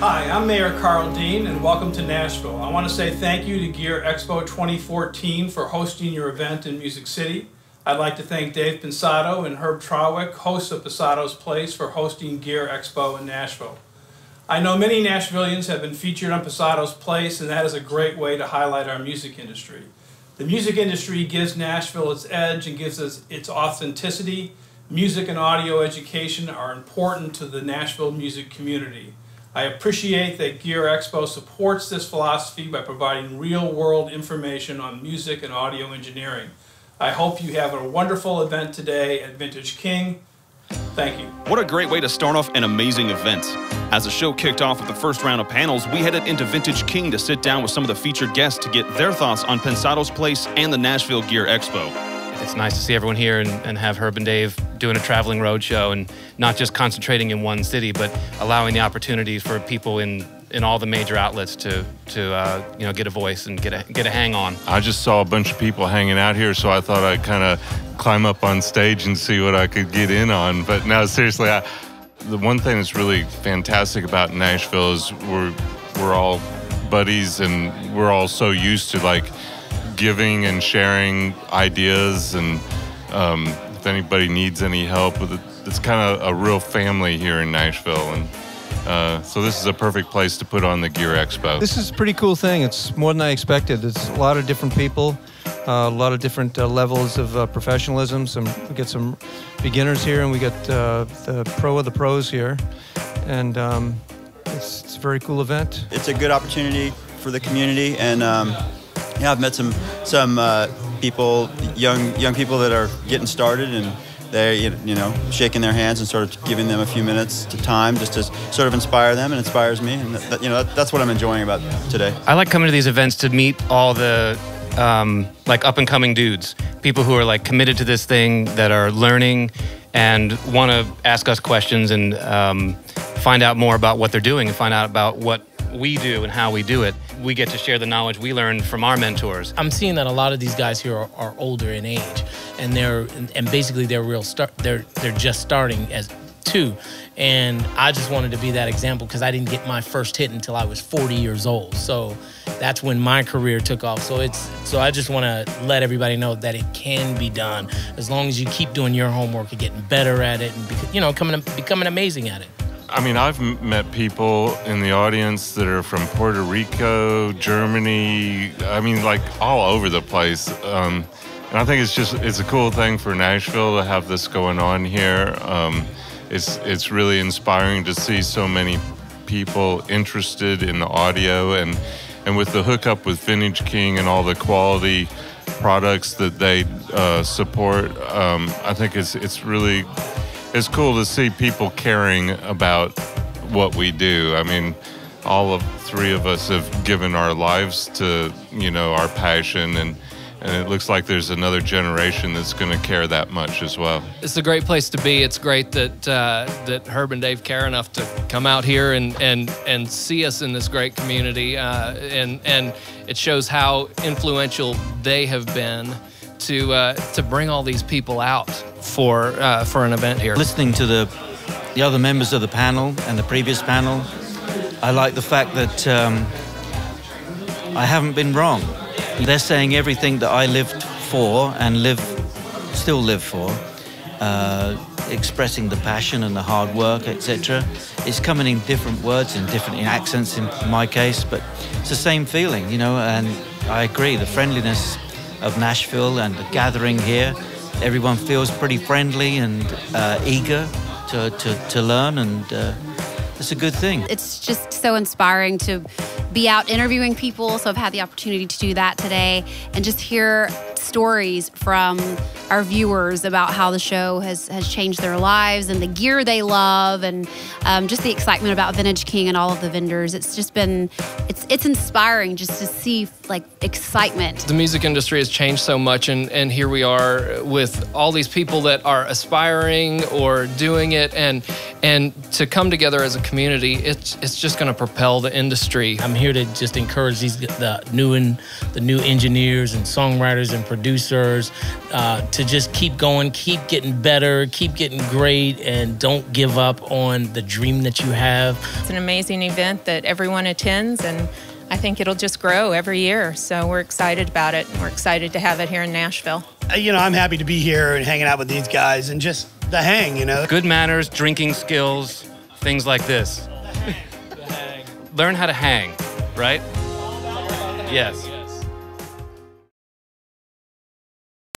Hi, I'm Mayor Karl Dean, and welcome to Nashville. I want to say thank you to Gear Expo 2014 for hosting your event in Music City. I'd like to thank Dave Pensado and Herb Trawick, hosts of Pensado's Place, for hosting Gear Expo in Nashville. I know many Nashvillians have been featured on Pensado's Place, and that is a great way to highlight our music industry. The music industry gives Nashville its edge and gives us its authenticity. Music and audio education are important to the Nashville music community. I appreciate that Gear Expo supports this philosophy by providing real world information on music and audio engineering. I hope you have a wonderful event today at Vintage King. Thank you. What a great way to start off an amazing event. As the show kicked off with the first round of panels, we headed into Vintage King to sit down with some of the featured guests to get their thoughts on Pensado's Place and the Nashville Gear Expo. It's nice to see everyone here and, and have Herb and Dave doing a traveling roadshow and not just concentrating in one city, but allowing the opportunities for people in in all the major outlets to to uh, you know get a voice and get a get a hang on. I just saw a bunch of people hanging out here, so I thought I'd kind of climb up on stage and see what I could get in on. But no, seriously, I, the one thing that's really fantastic about Nashville is we're we're all buddies and we're all so used to like giving and sharing ideas and um, if anybody needs any help with it, it's kind of a real family here in Nashville and. Uh, so this is a perfect place to put on the Gear Expo. This is a pretty cool thing. It's more than I expected. It's a lot of different people, uh, a lot of different uh, levels of uh, professionalism. Some we get some beginners here, and we got uh, the pro of the pros here, and um, it's, it's, a very cool event. It's a good opportunity for the community, and um, yeah, I've met some some uh, people, young young people that are getting started and they're you know shaking their hands and sort of giving them a few minutes to time just to sort of inspire them and inspires me. And that, you know that's what i'm enjoying about today. I like coming to these events to meet all the um, like up and coming dudes people who are like committed to this thing that are learning and want to ask us questions and um, find out more about what they're doing and find out about what we do and how we do it. We get to share the knowledge we learned from our mentors. I'm seeing that a lot of these guys here are, are older in age, and they're and basically they're real start. They're they're just starting as two, and I just wanted to be that example because I didn't get my first hit until I was 40 years old. So that's when my career took off. So it's so I just want to let everybody know that it can be done as long as you keep doing your homework and getting better at it, and you know, coming becoming amazing at it. I mean, I've met people in the audience that are from Puerto Rico, Germany. I mean, like all over the place. Um, and I think it's just it's a cool thing for Nashville to have this going on here. Um, it's it's really inspiring to see so many people interested in the audio and and with the hookup with Vintage King and all the quality products that they uh, support. Um, I think it's it's really it's cool to see people caring about what we do. I mean, all of three of us have given our lives to you know our passion and and it looks like there's another generation that's going to care that much as well. It's a great place to be. It's great that uh, that Herb and Dave care enough to come out here and and and see us in this great community, uh, and and it shows how influential they have been to uh, to bring all these people out for uh, for an event here. Listening to the the other members of the panel and the previous panel, I like the fact that um, I haven't been wrong. They're saying everything that I lived for and live still live for. Uh, expressing the passion and the hard work, etc. It's coming in different words and different accents in my case, but it's the same feeling, you know. And I agree, the friendliness of Nashville and the gathering here. Everyone feels pretty friendly and uh, eager to, to, to learn, and uh, it's a good thing. It's just so inspiring to be out interviewing people. So I've had the opportunity to do that today and just hear stories from our viewers about how the show has has changed their lives and the gear they love and um, just the excitement about Vintage King and all of the vendors. It's just been it's it's inspiring just to see like excitement. The music industry has changed so much, and and here we are with all these people that are aspiring or doing it, and and to come together as a community, it's it's just going to propel the industry. I'm here to just encourage these the new and the new engineers and songwriters and producers uh, to just keep going, keep getting better, keep getting great, and don't give up on the dream that you have. It's an amazing event that everyone attends, and I think it'll just grow every year. So we're excited about it, and we're excited to have it here in Nashville. Uh, You know, I'm happy to be here and hanging out with these guys and just the hang, you know. Good manners, drinking skills, things like this. Learn how to hang, right? Yes.